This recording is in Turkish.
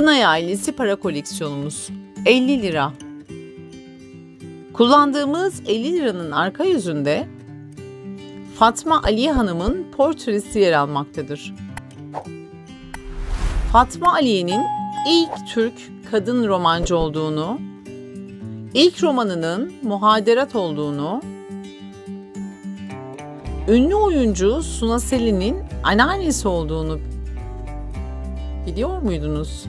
Kınay ailesi para koleksiyonumuz 50 lira. Kullandığımız 50 liranın arka yüzünde Fatma Aliye Hanım'ın portresi yer almaktadır. Fatma Aliye'nin ilk Türk kadın romancı olduğunu, ilk romanının Muhaderat olduğunu, ünlü oyuncu Suna Selin'in anneannesi olduğunu biliyor muydunuz?